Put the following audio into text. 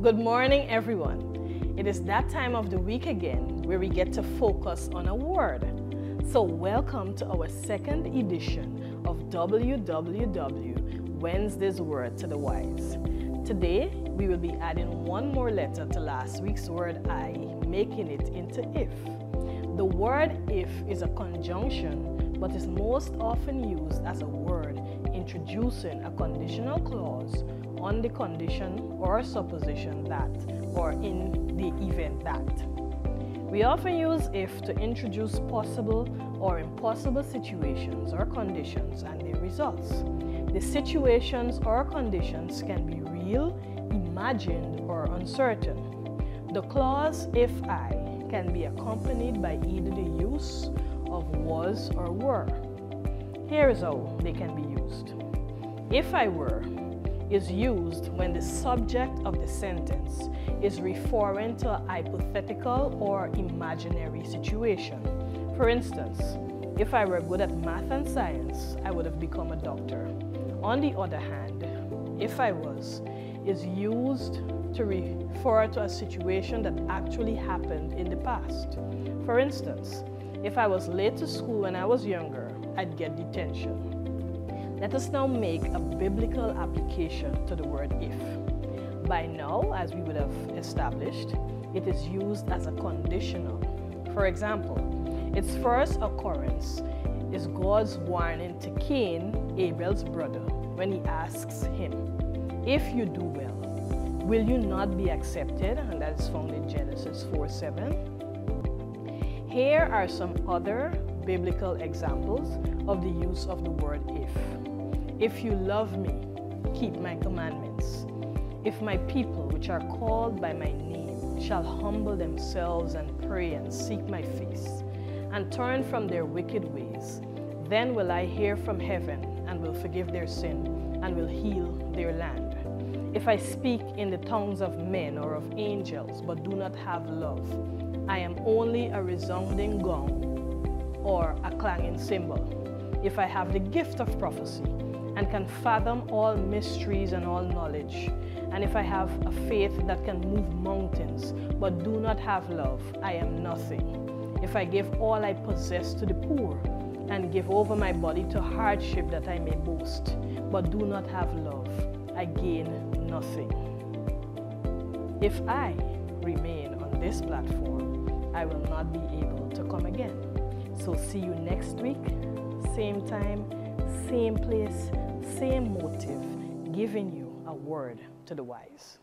Good morning, everyone. It is that time of the week again where we get to focus on a word. So, welcome to our second edition of WWW Wednesday's Word to the Wise. Today, we will be adding one more letter to last week's word I, making it into if. The word if is a conjunction but is most often used as a word introducing a conditional clause on the condition or supposition that, or in the event that. We often use if to introduce possible or impossible situations or conditions and their results. The situations or conditions can be real, imagined, or uncertain. The clause if I can be accompanied by either the use of was or were. Here is how they can be used. If I were is used when the subject of the sentence is referring to a hypothetical or imaginary situation. For instance, if I were good at math and science, I would have become a doctor. On the other hand, if I was is used to refer to a situation that actually happened in the past. For instance, if I was late to school when I was younger, I'd get detention. Let us now make a biblical application to the word if. By now, as we would have established, it is used as a conditional. For example, its first occurrence is God's warning to Cain, Abel's brother, when he asks him, If you do well, will you not be accepted? And that is found in Genesis 4 7. Here are some other biblical examples of the use of the word if. If you love me, keep my commandments. If my people, which are called by my name, shall humble themselves and pray and seek my face, and turn from their wicked ways, then will I hear from heaven and will forgive their sin and will heal their land. If I speak in the tongues of men or of angels, but do not have love, I am only a resounding gong or a clanging cymbal. If I have the gift of prophecy, and can fathom all mysteries and all knowledge. And if I have a faith that can move mountains, but do not have love, I am nothing. If I give all I possess to the poor, and give over my body to hardship that I may boast, but do not have love, I gain nothing. If I remain on this platform, I will not be able to come again. So see you next week, same time, same place, same motive, giving you a word to the wise.